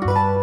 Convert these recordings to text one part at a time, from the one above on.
Música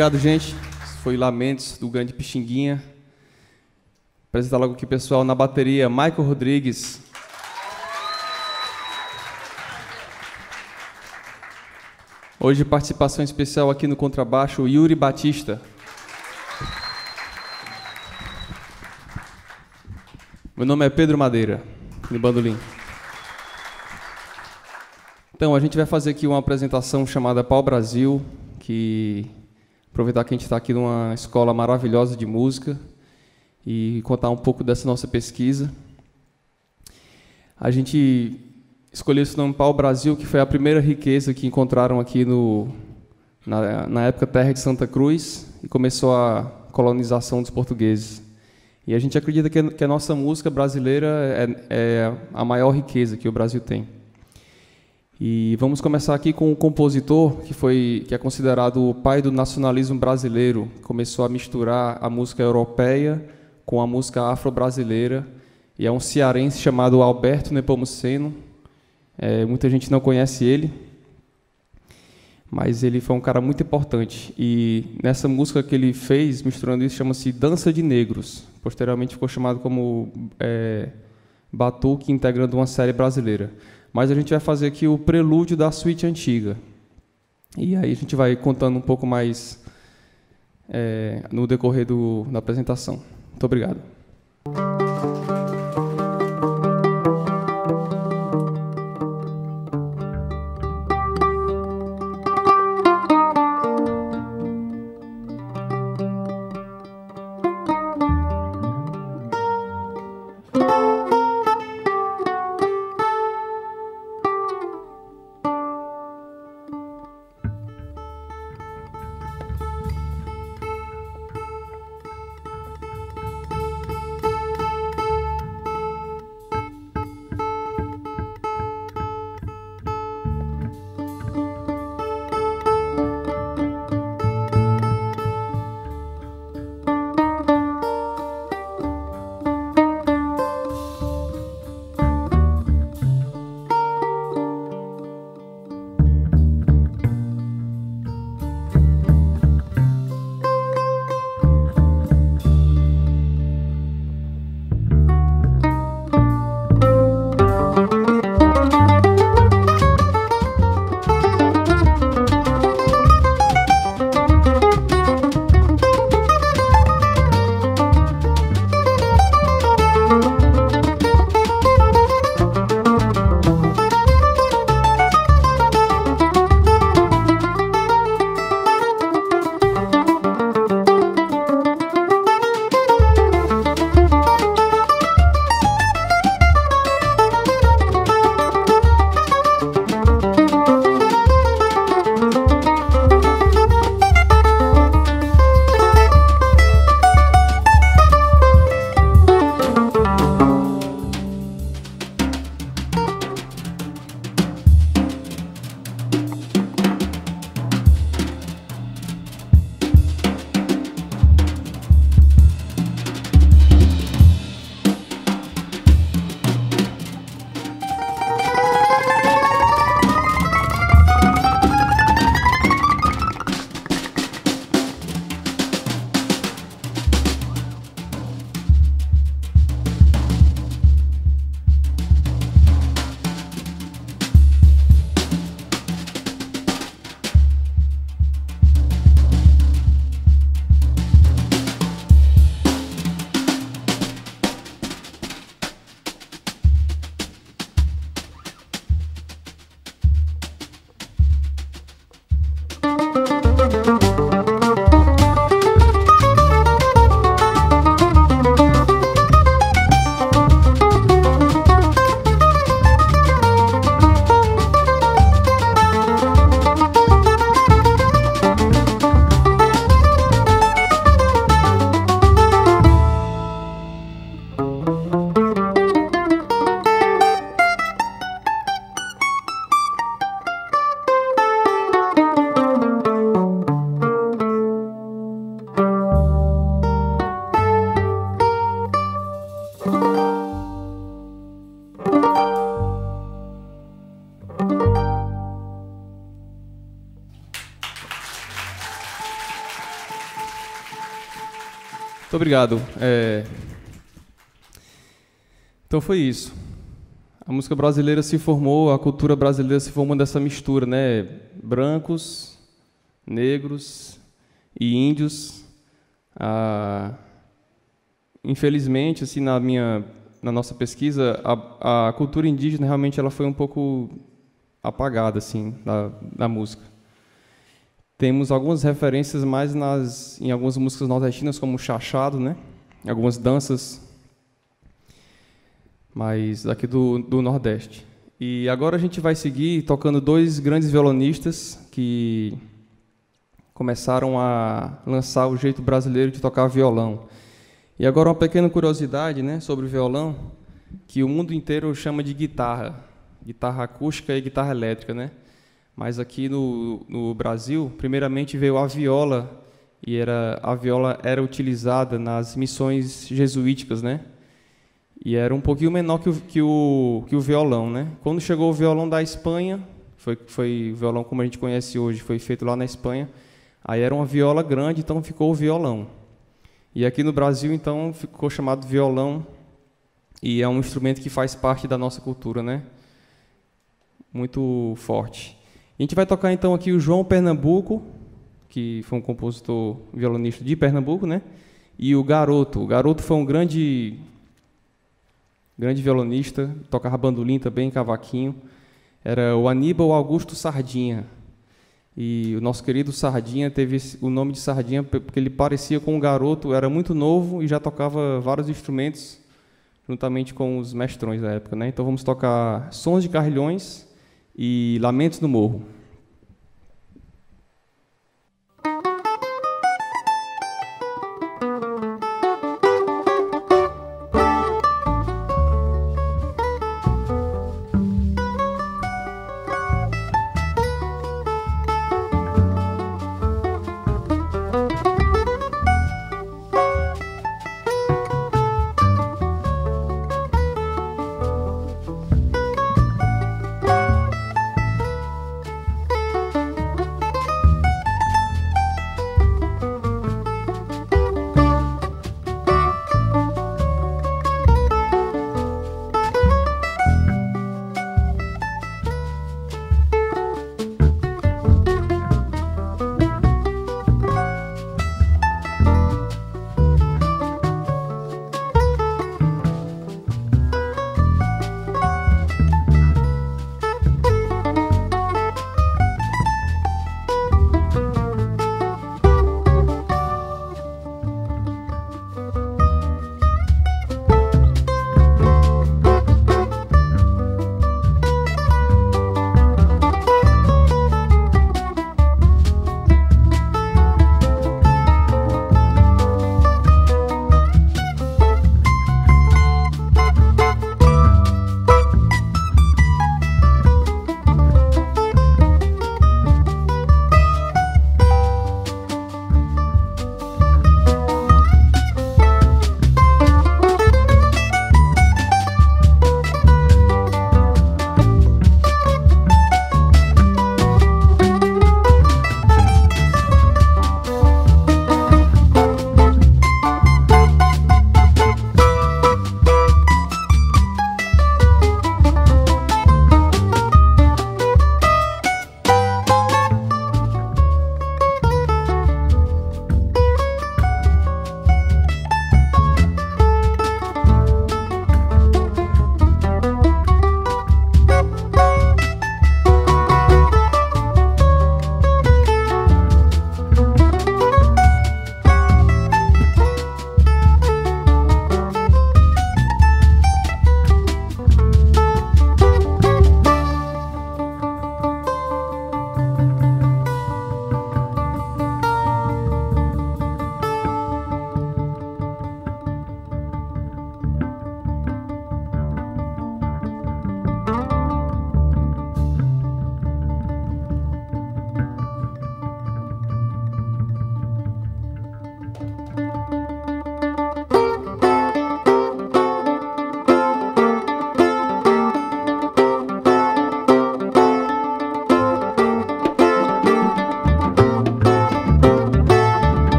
obrigado, gente. Foi Lamentos do grande Pixinguinha. Apresentar logo aqui, pessoal, na bateria, Michael Rodrigues. Hoje, participação especial aqui no contrabaixo, Yuri Batista. Meu nome é Pedro Madeira, no bandolim. Então, a gente vai fazer aqui uma apresentação chamada Pau Brasil, que Aproveitar que a gente está aqui numa escola maravilhosa de música e contar um pouco dessa nossa pesquisa. A gente escolheu esse nome Pau Brasil, que foi a primeira riqueza que encontraram aqui no, na, na época terra de Santa Cruz e começou a colonização dos portugueses. E a gente acredita que, que a nossa música brasileira é, é a maior riqueza que o Brasil tem. E vamos começar aqui com um compositor que foi que é considerado o pai do nacionalismo brasileiro. Começou a misturar a música europeia com a música afro-brasileira. E é um cearense chamado Alberto Nepomuceno. É, muita gente não conhece ele, mas ele foi um cara muito importante. E nessa música que ele fez, misturando isso, chama-se Dança de Negros. Posteriormente ficou chamado como é, Batuque, integrando uma série brasileira mas a gente vai fazer aqui o prelúdio da suíte antiga. E aí a gente vai contando um pouco mais é, no decorrer do, da apresentação. Muito obrigado. Obrigado. É... Então foi isso. A música brasileira se formou, a cultura brasileira se formou dessa mistura, né? Brancos, negros e índios. Ah, infelizmente, assim, na minha, na nossa pesquisa, a, a, cultura indígena realmente ela foi um pouco apagada, assim, da, da música. Temos algumas referências mais nas, em algumas músicas nordestinas, como o chachado, né? algumas danças, mas aqui do, do Nordeste. E agora a gente vai seguir tocando dois grandes violonistas que começaram a lançar o jeito brasileiro de tocar violão. E agora uma pequena curiosidade né, sobre o violão, que o mundo inteiro chama de guitarra, guitarra acústica e guitarra elétrica, né? Mas aqui no, no Brasil, primeiramente veio a viola e era a viola era utilizada nas missões jesuíticas, né? E era um pouquinho menor que o, que o, que o violão, né? Quando chegou o violão da Espanha, foi foi o violão como a gente conhece hoje, foi feito lá na Espanha. Aí era uma viola grande, então ficou o violão. E aqui no Brasil, então, ficou chamado violão e é um instrumento que faz parte da nossa cultura, né? Muito forte. A gente vai tocar então aqui o João Pernambuco, que foi um compositor violonista de Pernambuco, né? E o Garoto. O Garoto foi um grande grande violonista, tocava bandolim também, cavaquinho. Era o Aníbal Augusto Sardinha. E o nosso querido Sardinha teve o nome de Sardinha porque ele parecia com um garoto, era muito novo e já tocava vários instrumentos juntamente com os mestrões da época, né? Então vamos tocar Sons de Carrilhões e Lamentos no Morro.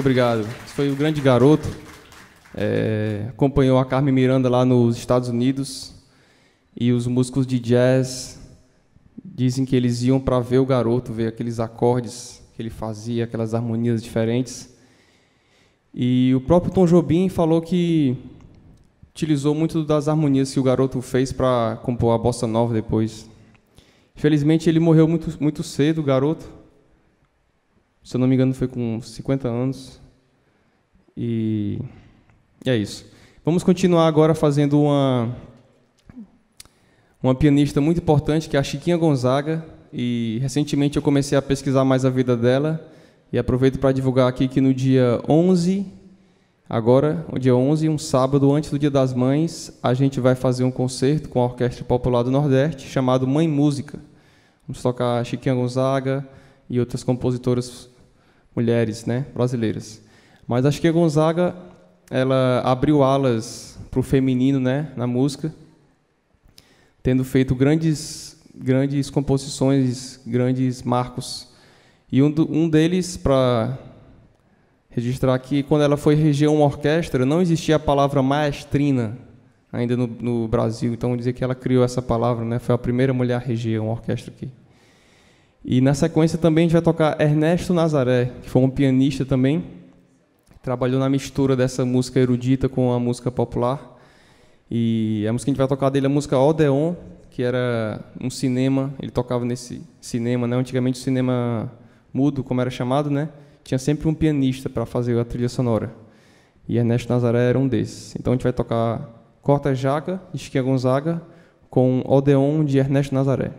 Obrigado. Foi o grande garoto. É, acompanhou a Carmen Miranda lá nos Estados Unidos. E os músicos de jazz dizem que eles iam para ver o garoto, ver aqueles acordes que ele fazia, aquelas harmonias diferentes. E o próprio Tom Jobim falou que utilizou muito das harmonias que o garoto fez para compor a bossa nova depois. Infelizmente ele morreu muito muito cedo, o garoto se eu não me engano, foi com 50 anos. E, é isso. Vamos continuar agora fazendo uma, uma pianista muito importante, que é a Chiquinha Gonzaga. E recentemente eu comecei a pesquisar mais a vida dela. E aproveito para divulgar aqui que no dia 11, agora, o dia 11, um sábado antes do Dia das Mães, a gente vai fazer um concerto com a Orquestra Popular do Nordeste chamado Mãe Música. Vamos tocar Chiquinha Gonzaga e outras compositoras mulheres né, brasileiras. Mas acho que a Gonzaga ela abriu alas para o feminino né, na música, tendo feito grandes, grandes composições, grandes marcos. E um, um deles, para registrar aqui, quando ela foi reger uma orquestra, não existia a palavra maestrina ainda no, no Brasil, então dizer que ela criou essa palavra, né, foi a primeira mulher a reger uma orquestra aqui. E na sequência também a gente vai tocar Ernesto Nazaré, que foi um pianista também, trabalhou na mistura dessa música erudita com a música popular. E a música que a gente vai tocar dele é a música Odeon, que era um cinema, ele tocava nesse cinema, né? Antigamente o cinema mudo, como era chamado, né? Tinha sempre um pianista para fazer a trilha sonora. E Ernesto Nazaré era um desses. Então a gente vai tocar Corta Jaca, de Chiquinha Gonzaga, com Odeon de Ernesto Nazaré.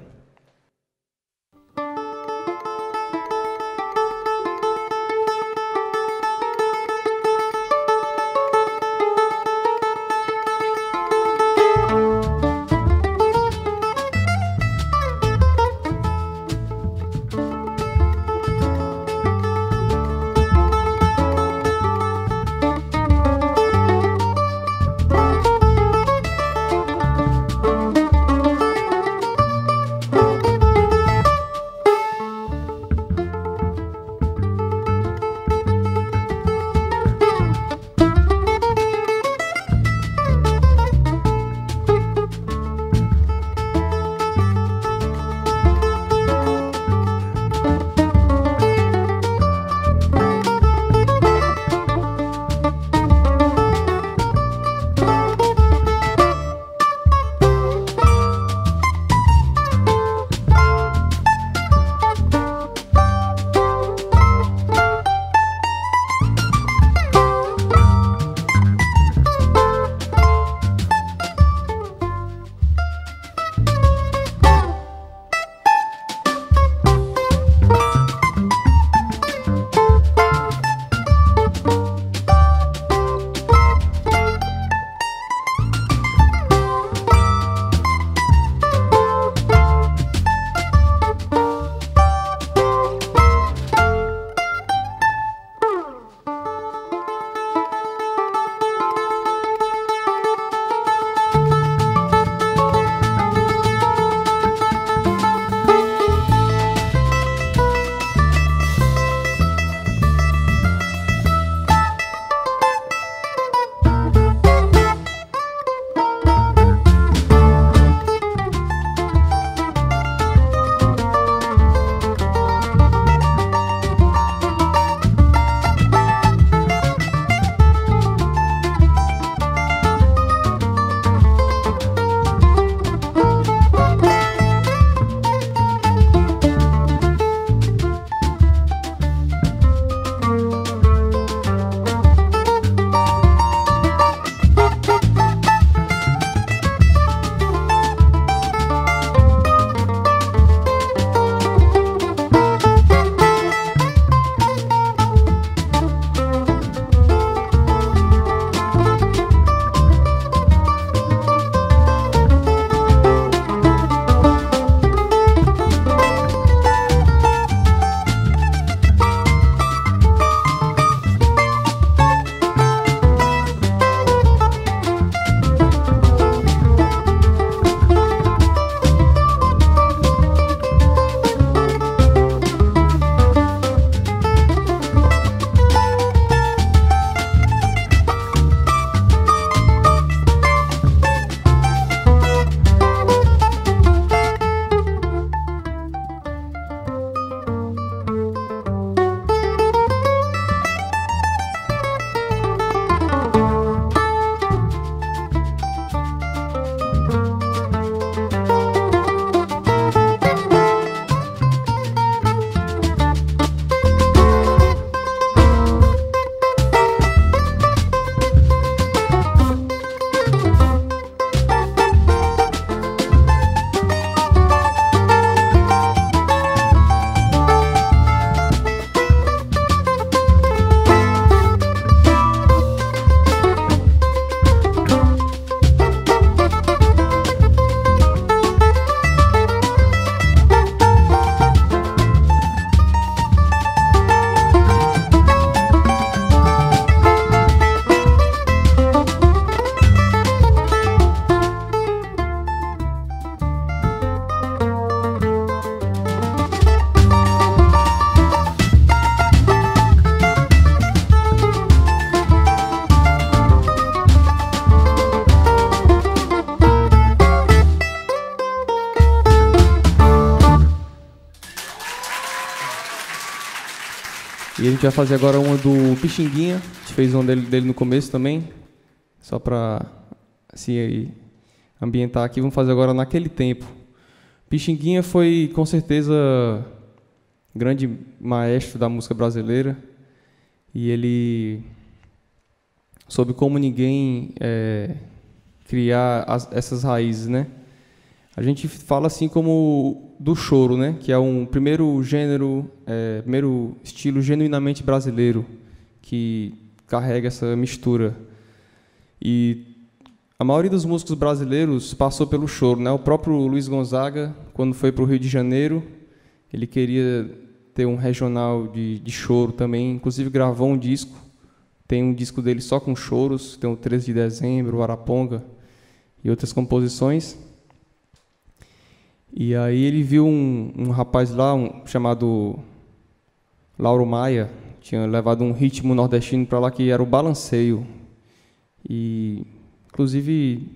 A gente vai fazer agora uma do Pixinguinha. A gente fez uma dele, dele no começo também. Só para assim, aí, ambientar aqui. Vamos fazer agora naquele tempo. Pixinguinha foi com certeza grande maestro da música brasileira. E ele soube como ninguém é, criar as, essas raízes, né? A gente fala assim como do choro, né? Que é um primeiro gênero, é, primeiro estilo genuinamente brasileiro que carrega essa mistura. E a maioria dos músicos brasileiros passou pelo choro, né? O próprio Luiz Gonzaga, quando foi para o Rio de Janeiro, ele queria ter um regional de, de choro também, inclusive gravou um disco. Tem um disco dele só com choros, tem o 13 de dezembro, o Araponga e outras composições. E aí ele viu um, um rapaz lá um, chamado Lauro Maia, tinha levado um ritmo nordestino para lá que era o balanceio. E, inclusive,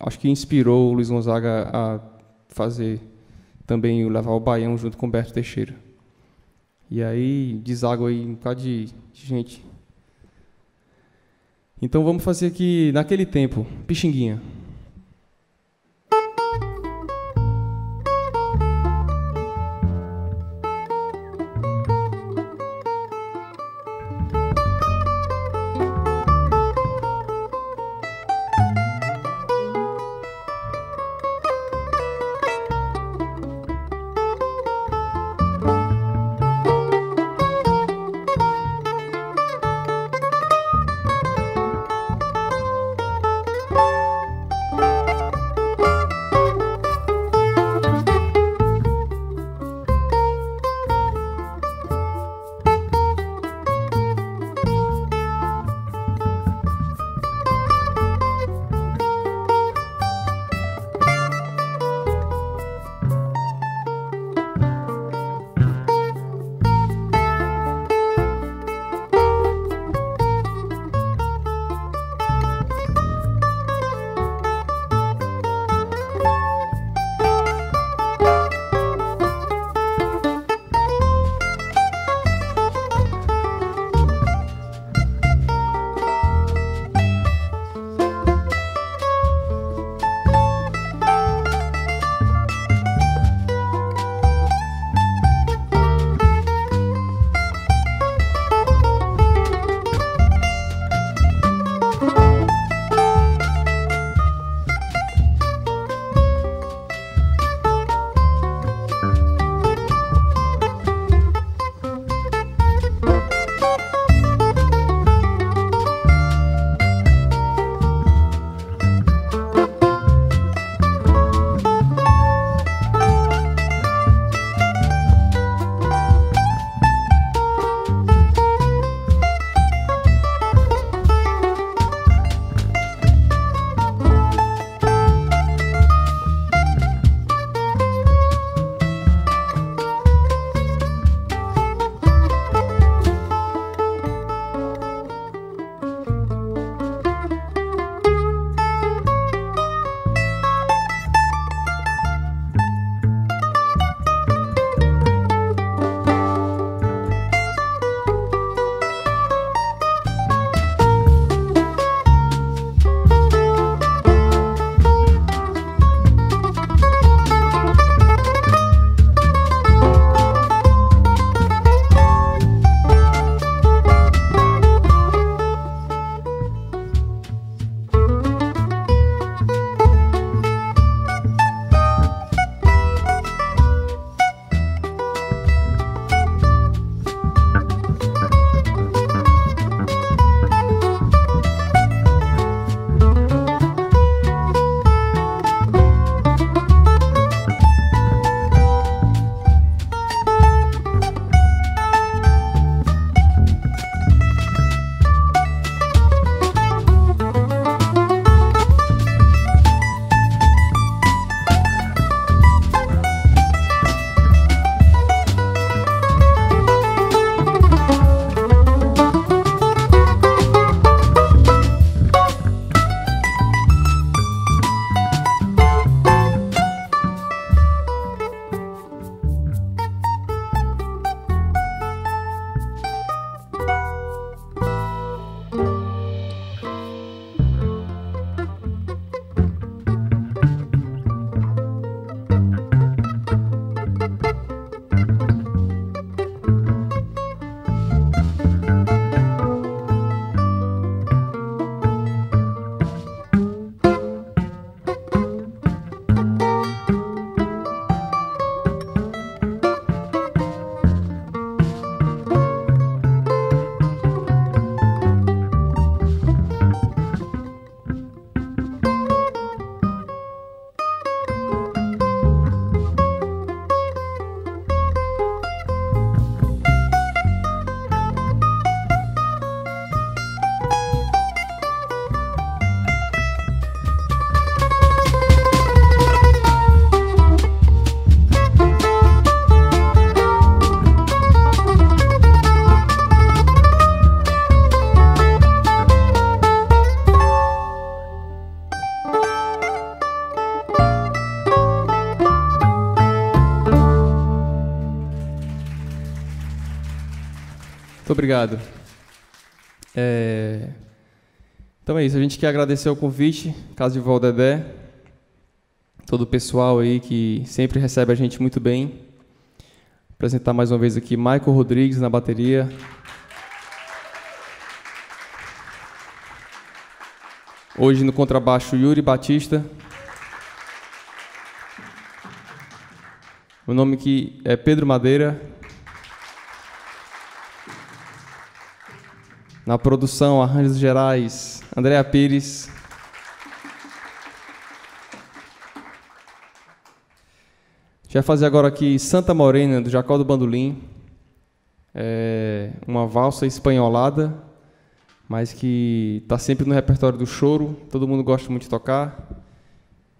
acho que inspirou o Luiz Gonzaga a fazer também levar o baião junto com o Berto Teixeira. E aí deságua aí um bocado de, de gente. Então vamos fazer aqui, naquele tempo, Pixinguinha. Obrigado. É... Então é isso, a gente quer agradecer o convite, Casa de Valdedé, todo o pessoal aí que sempre recebe a gente muito bem. Apresentar mais uma vez aqui Michael Rodrigues na bateria. Hoje no contrabaixo Yuri Batista. O nome que é Pedro Madeira. Na produção, arranjos gerais, Andréa Pires. A gente vai fazer agora aqui Santa Morena, do Jacó do Bandolim. É uma valsa espanholada mas que está sempre no repertório do choro, todo mundo gosta muito de tocar.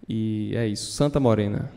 E é isso, Santa Morena.